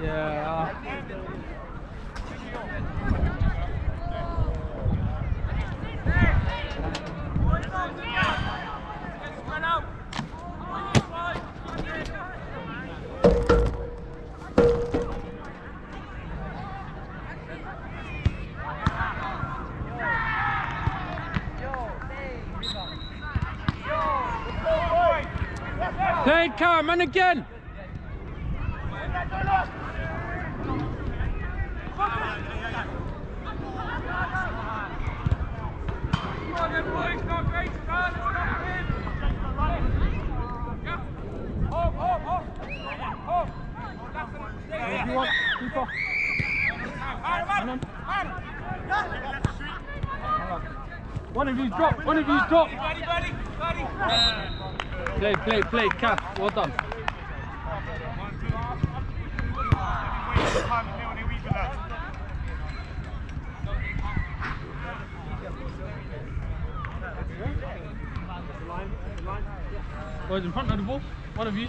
Yeah. It, Karen, man again. On. One of you drop, one of you drop. Play, play, play, cap, well done. Boys in front of the ball, one of you.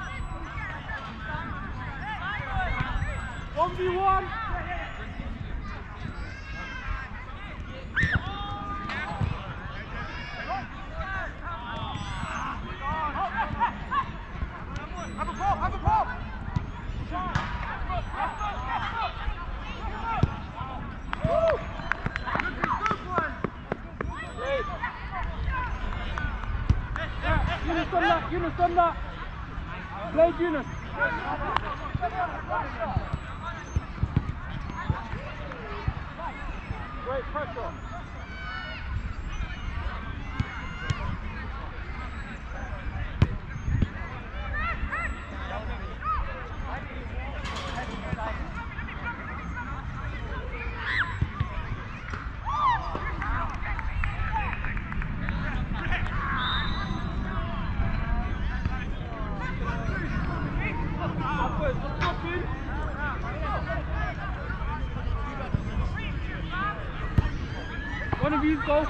1v1. Yunus on that, Yunus Yunus! Great pressure. Go.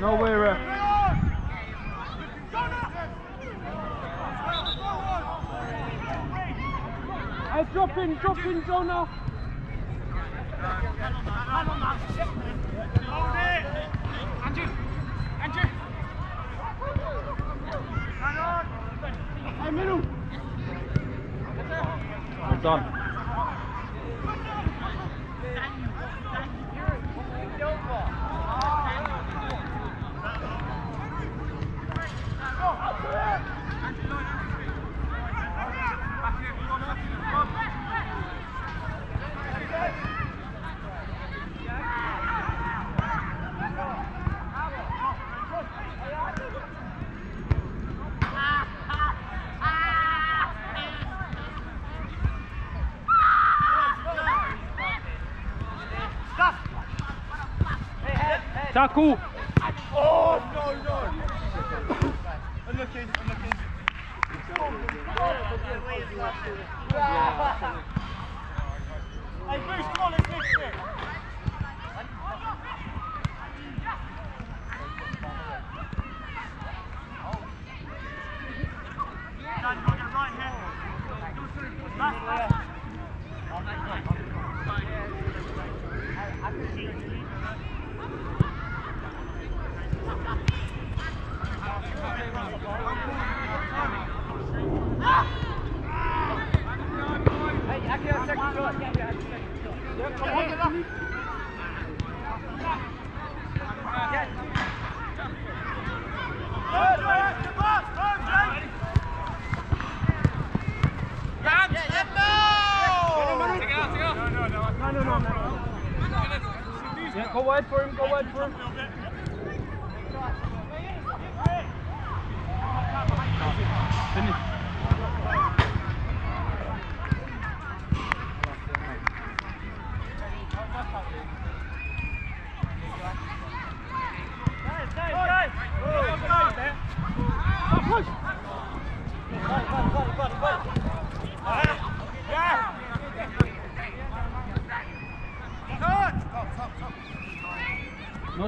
No way, ref. Uh, hey, drop in, drop in, Jonah. Hold it. Andrew, Andrew. Hang on. Hey, middle. Well done. Tackle. Oh, no, no. I'm looking, go wide for him, go wide for him. Finish.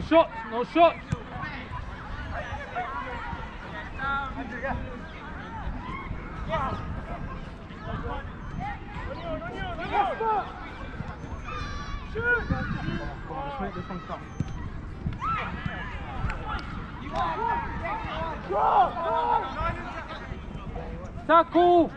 Shots, no shots. Let's make this one count. Tackle!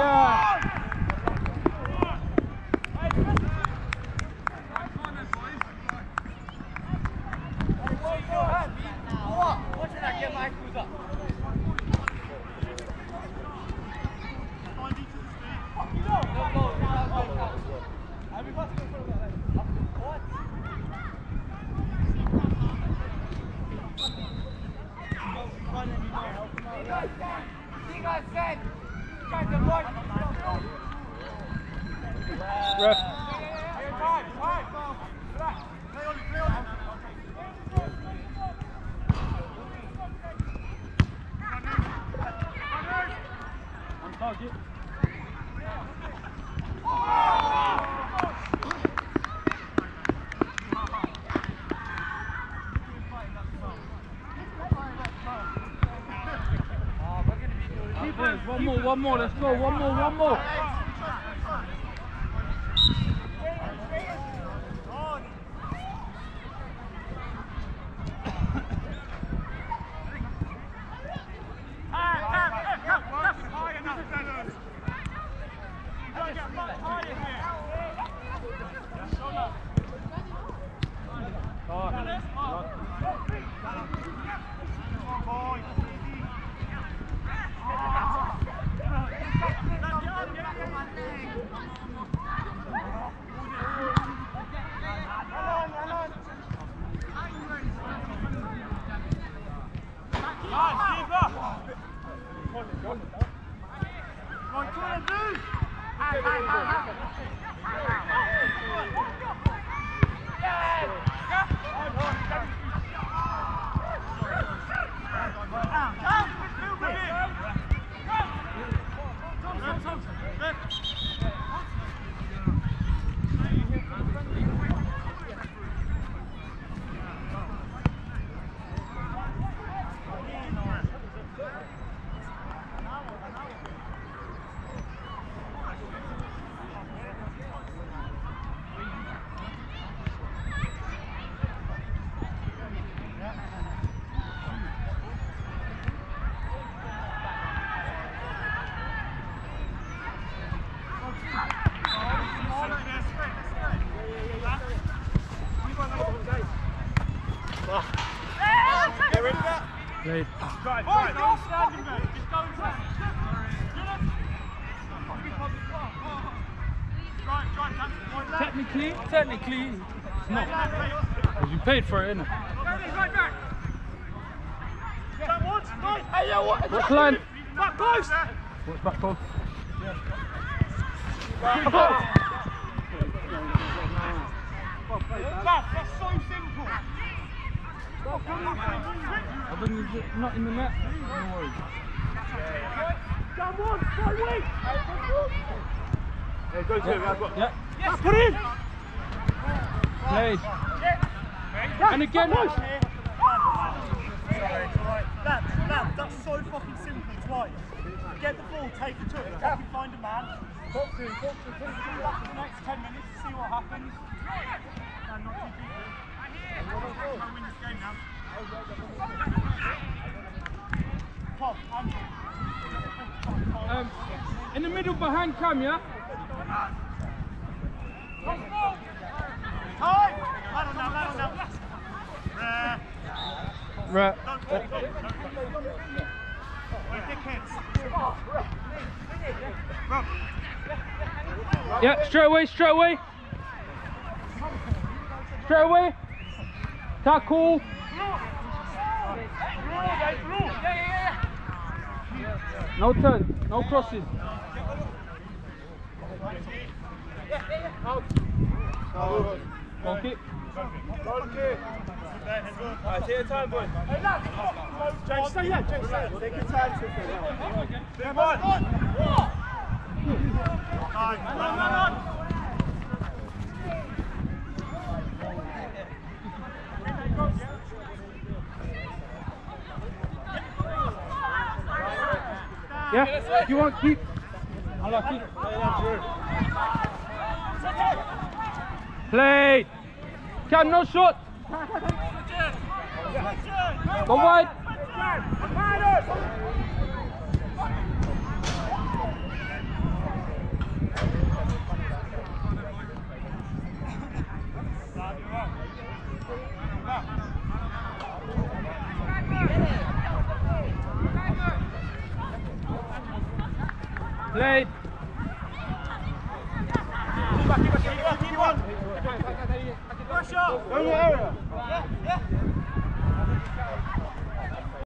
Yeah! Ref. On One more, one more, let's go, one more, one more. Great. Right, right, don't stand in. Just go inside. Right, right, that's the point left. Technically, technically, it's not. Left, left. Because you paid for it, innit? Right back. Come on. Hey, yeah, what? What's line? Back post. What's back post? Back, that's so simple. I think it's not in the net. No worries. Come on, go wait. Yeah, go to him. I've got. Yeah, Yes, put in. played. And again, Sorry, That, that, that's so fucking simple twice. Get the ball, take it to it, fucking find a man. Talk to him, talk to him, talk to him. Back for the next 10 minutes to see what happens. And not too deep. Try and win this game now. Um, in the middle behind Cam, yeah? Right. Yeah, straight away, straight away. Straight away. Tackle. No turn, no crosses. Take your time, boy. James, stay there. James, stay there. Take your time to Big one. Time. Run, run, run. Yeah, you want keep. I like keep. Play. Cam, no shot. Go wide.